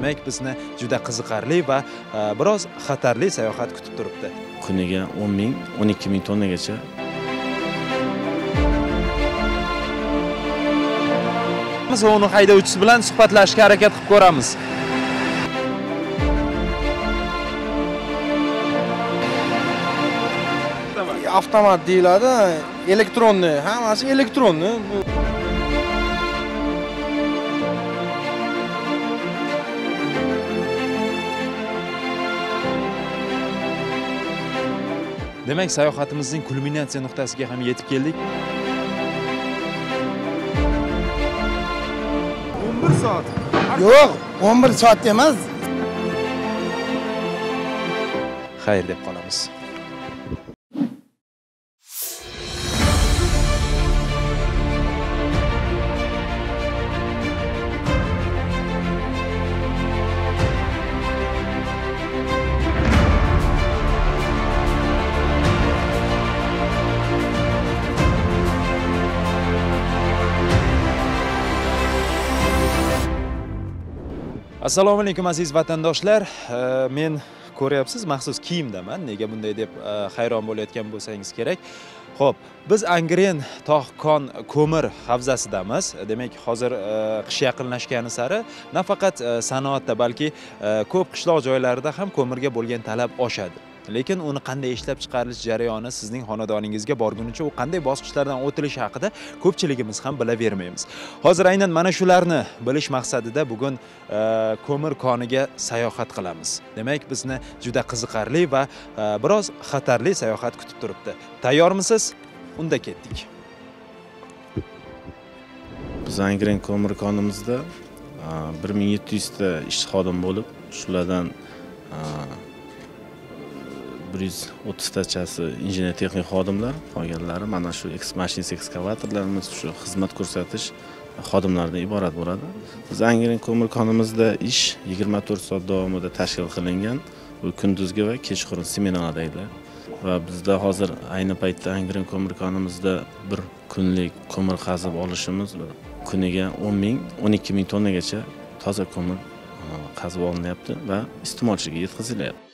demak bizni juda qiziqarli va e, biroz xatarli sayohat kutib turibdi. Kuniga o'n ming o'n ikki ming tonnagacha. Biz uni haydovchisi bilan suhbatlashishga harakat qilib ko'ramiz. Avtomat deyiladi elektronniy hammasi elektronniy demak sayohatimizning kulminatsiya nuqtasiga ham yetib keldik. Yo'q 11 soat emas. Xayr deb qolamiz assalomu alaykum aziz vatandoshlar. Э, men ko'ryapsiz maxsus kiyimdaman. Nega bunday deb э, hayron bo'layotgan bo'lsangiz kerak. Ho'p biz angren tog' kon ko'mir havzasidamiz. Demak hozir э, qish yaqinlashgani sari nafaqat sanoatda balki ko'p qishloq joylarida ham ko'mirga bo'lgan talab oshadi. Lekin uni qanday ishlab chiqarilish jarayoni sizning xonadoningizga borgunicha u qanday bosqichlardan o'tilishi haqida ko'pchiligimiz ham bilavermaymiz. Hozir aynan mana shularni bilish maqsadida bugun e, ko'mir koniga sayohat qilamiz. Demak bizni juda qiziqarli va e, biroz xatarli sayohat kutib turibdi. Tayyormisiz? Unda ketdik. Biz angren ko'mir konimizda e, bir ming yetti yuzta ish xodim bo'lib shulardan bir yuz o'ttiztachasi injener texnik xodimlar qolganlari mana shu eks- mashinist ekskavatorlarimiz shu xizmat ko'rsatish xodimlaridan iborat bo'ladi. Biz angren ko'mir konimizda ish yigirma to'rt soat davomida tashkil qilingan. Bu kunduzgi va kechqurun smenalarda edi va bizda hozir ayni paytda angren ko'mir konimizda bir kunlik ko'mir qazib olishimiz kuniga o'n ming o'n ikki ming tonnagacha toza ko'mir e, qazib olinyapti va iste'molchiga yetkazilyapti.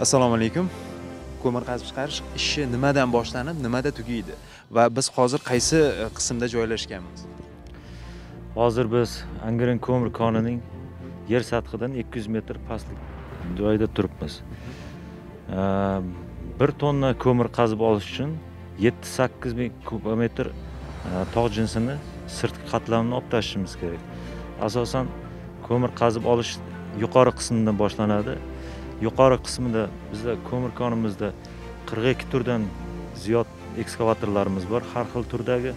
Assalomu alaykum. Ko'mir qazib chiqarish ishi nimadan boshlanib nimada tugaydi? Va biz hozir qaysi eh, qismda joylashganmiz? Hozir biz angren ko'mir konining yer sathidan 200 metr pastlik joyda turibmiz. Ehm, bir tonna ko'mir qazib olish uchun 7-8 ming kubometr eh, tog' jinsini sirtqi qatlamini olib tashlashimiz kerak. Asosan ko'mir qazib olish yuqori qismidan boshlanadi yuqori qismida bizda ko'mir konimizda 42 turdan ziyod ekskavatorlarimiz bor. Har xil turdagi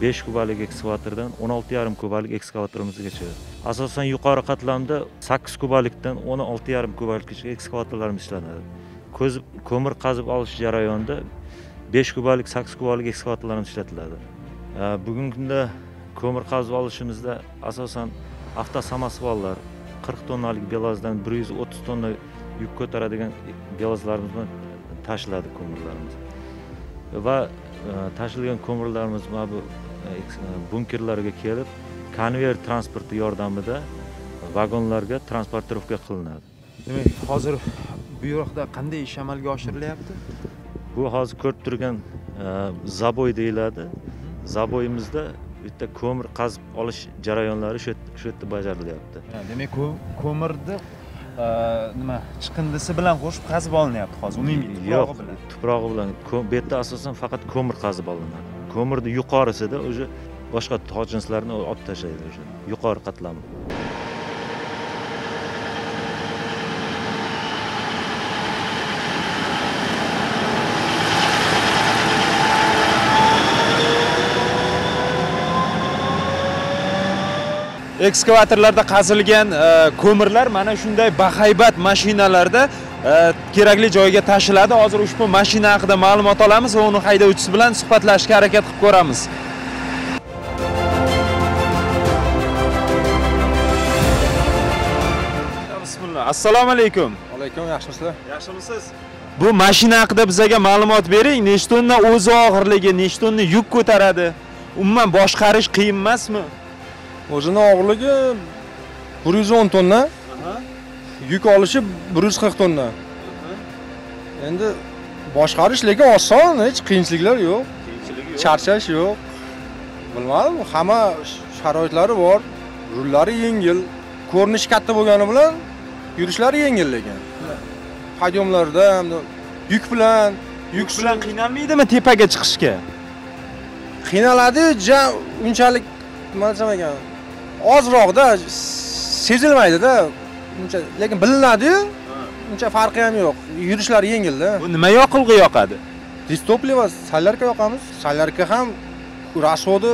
5 kubalik ekskavatordan 16,5 kubalik ekskavatorimizgacha asosan yuqori qatlamda 8 kubalikdan 16,5 kubalikgacha ekskavatorlarimiz ishlanadi. Ko'mir qazib olish jarayonida 5 kubalik 8 kubalik ekskavatorlarimiz ishlatiladi. Bugungi kunda ko'mir qazib olishimizda asosan avtosamosvallar 40 tonnalik belazdan 130 tonna yuk ko'taradigan belazlarimiz bilan tashiladi ko'mirlarimiz. Va e, tashilgan ko'mirlarimiz mana bu e, e, bunkerlarga kelib konveyer transporti yordamida vagonlarga transportirovka qilinadi. Demak hozir bu yoqda qanday ish amalga oshirilyapti? Bu hozir ko'rib turgan zaboy deyiladi. Zaboyimizda bitta ko'mir qazib olish jarayonlari shu yerda- bajarilyapti. Demak ko- ko'mirni nima chiqindisi bilan qo'shib qazib olinyapti hozir umumiy yo'q tuprog'i bilan. bu yerda asosan faqat ko'mir qazib olinadi. Ko'mirni yuqorisida уже boshqa tog' jinslarni olib tashlaydi o'sha yuqori qatlami ekskavatorlarda qazilgan e, ko'mirlar mana shunday bahaybat mashinalarda e, kerakli joyga tashiladi. Hozir ushbu mashina haqida ma'lumot olamiz va uni haydovchisi bilan suhbatlashishga harakat qilib ko'ramiz. Bismillah. Assalomu alaykum. Alaykum yaxshimisizlar? Yaxshimisiz? Bu mashina haqida bizga ma'lumot bering. Nechta tonna o'zi og'irligi nechta tonna yuk ko'taradi. Umuman boshqarish qiyin emasmi o'zini og'irligi bir yuz o'n tonna. Yuk olishi bir yuz qirq tonna. Endi boshqarish lekin oson hech qiyinchiliklar yo'q. Charchash yo'q. Bilmadim hamma sharoitlari bor. Rullari yengil ko'rinishi katta bo'lgani bilan yurishlari yengil lekin podyomlarda yuk bilan yuk bilan qiynalmaydimi tepaga chiqishga? Qiynaladi unchalik nima desam ekan ozroqda sezilmaydida uncha lekin bilinadiyu uncha farqi ham yo'q. Yurishlari yengilda. Bu nima yoqilg'i yoqadi? Distopливо solyarka yoqamiz. Solyarka ham расходi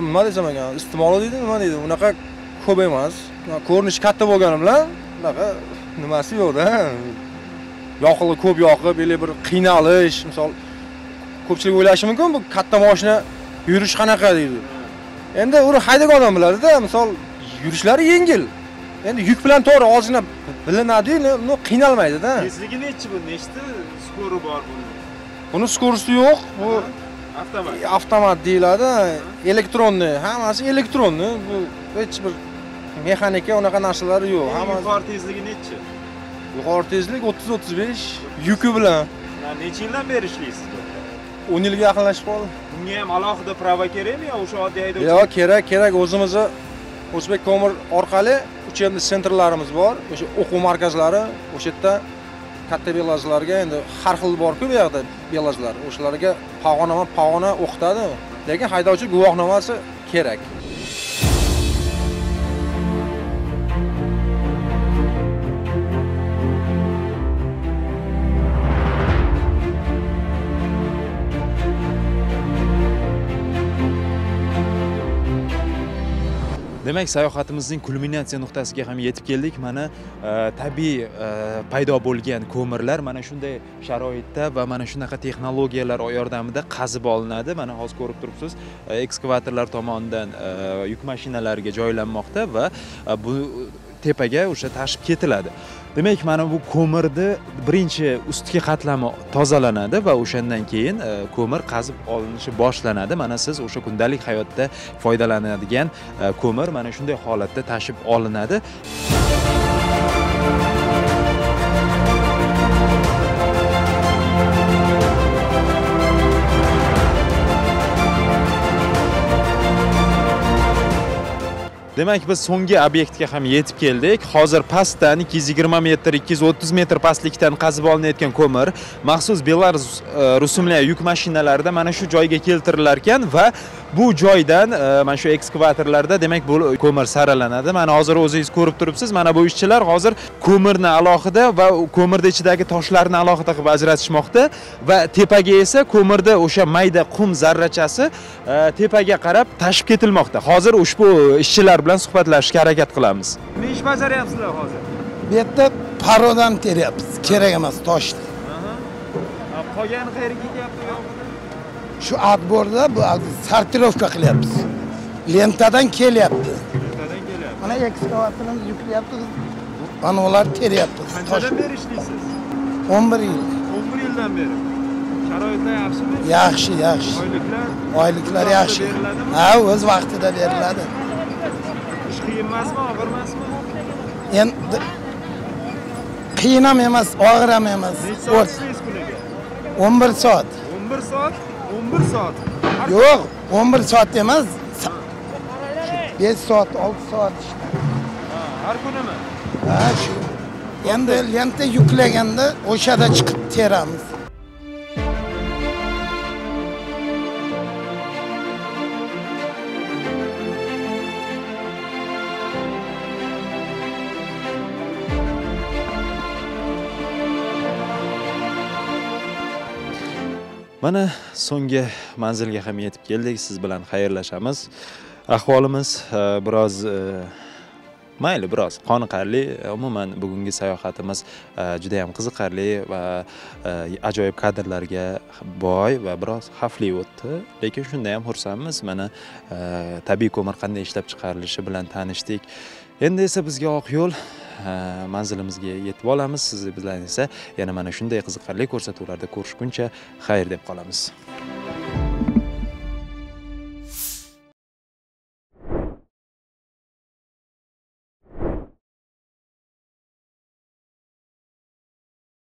nima desam ekan iste'moli deydi nima deydi? Unaqa ko'p emas. Ko'rinishi katta bo'lgani bilan unaqa nimasi yo'qda yoqilg'i ko'p yoqib или bir qiynalish misol ko'pchilik o'ylashi mumkin bu katta mashina yurish qanaqa deydi endi uni haydagan odam biladida misol yurishlari yengil. Endi yuk bilan to'g'ri ozgina bilinadiyu qiynalmaydida tezligi nechi bu nechta skori bor buni? Buni skorisi yo'q bu avtomat. avtomat deyiladi. Elektronniy hammasi elektronniy bu hech bir mexanika unaqa narsalari yo'q. Hammasi yuqori tezligi nechi? Yuqori tezlik o'ttiz o'ttiz besh yuki bilan. Necha yildan beri ishlaysiz? o'n yilga yaqinlashib qoldi bunga ham alohida prava kerakmi yo o'sha oddiy haydovchi? Yo'q kerak kerak. O'zimizni o'zbek ko'mir orqali uch endi sentrlarimiz bor. O'sha o'quv markazlari o'sha yerda katta belazlarga endi har xil borku bu yoqda belazlar o'shalarga pog'onama pog'ona o'qitadi. Lekin haydovchi guvohnomasi kerak. Demak sayohatimizning kulminatsiya nuqtasiga ham yetib keldik. Mana e, tabiiy e, paydo bo'lgan ko'mirlar mana shunday sharoitda va mana shunaqa texnologiyalar yordamida qazib olinadi. Mana hozir ko'rib turibsiz e, ekskavatorlar tomonidan yuk mashinalariga joylanmoqda va bu tepaga o'sha tashib ketiladi. Demak mana bu ko'mirni birinchi ustki qatlami tozalanadi va o'shandan keyin e, ko'mir qazib olinishi boshlanadi. Mana siz o'sha kundalik hayotda foydalanadigan e, ko'mir mana shunday holatda tashib olinadi. Demak biz so'nggi obyektga ham yetib keldik. Hozir pastdan 220 metr 230 metr pastlikdan qazib olinayotgan ko'mir maxsus belarus e, rusumli yuk mashinalarida mana shu joyga keltirilar ekan va bu joydan e, mana shu ekskavatorlarda demak bu ko'mir saralanadi. Mana hozir o'zingiz ko'rib turibsiz mana bu ishchilar hozir ko'mirni alohida va ko'mirni ichidagi toshlarni alohida qilib ajratishmoqda va tepaga esa ko'mirni o'sha mayda qum zarrachasi e, tepaga qarab tashib ketilmoqda. Hozir ushbu ishchilar bilan suhbatlashishga harakat qilamiz. Nima ish bajaryapsizlar hozir? Bu yerda parodan teryapmiz kerak emas toshni. Qolgani qayerga ketyapti shu отборda bu sortirovka qilyapmiz. Lentadan kelyapti. Mana ekskavatorimiz yuklayapti mana ular teryapti. Qanchadan beri ishlaysiz? O'n bir yil. O'n bir yildan beri. Sharoitlar yaxshimi? Yaxshi yaxshi. Oyliklar? Oyliklar yaxshi. ha o'z vaqtida beriladi. Ish qiyin emasmi og'ir emasmi endi qiyin ham emas og'ir ham emas. Necha soat ishlaysiz kuniga o'n bir soat. O'n bir soat o'n bir soat. Har- yo'q o'n bir soat emas. Sa- besh soat olti soat ishla Ha, har kunimi? Ha shu. Endi lenta yuklaganda o'shada chiqib teramiz mana so'nggi manzilga ham yetib keldik. Siz bilan xayrlashamiz. Ahvolimiz e, biroz e, mayli biroz qoniqarli. Umuman bugungi sayohatimiz e, juda yam qiziqarli va ajoyib kadrlarga boy va biroz xavfli o'tdi. Lekin shunda ham xursandmiz. Mana tabiiy ko'mir qanday ishlab chiqarilishi bilan tanishdik. Endi esa bizga oq yo'l. Manzilimizga yetib olamiz. Siz bizlarni esa yana mana shunday qiziqarli ko'rsatuvlarda ko'rishguncha xayr deb qolamiz.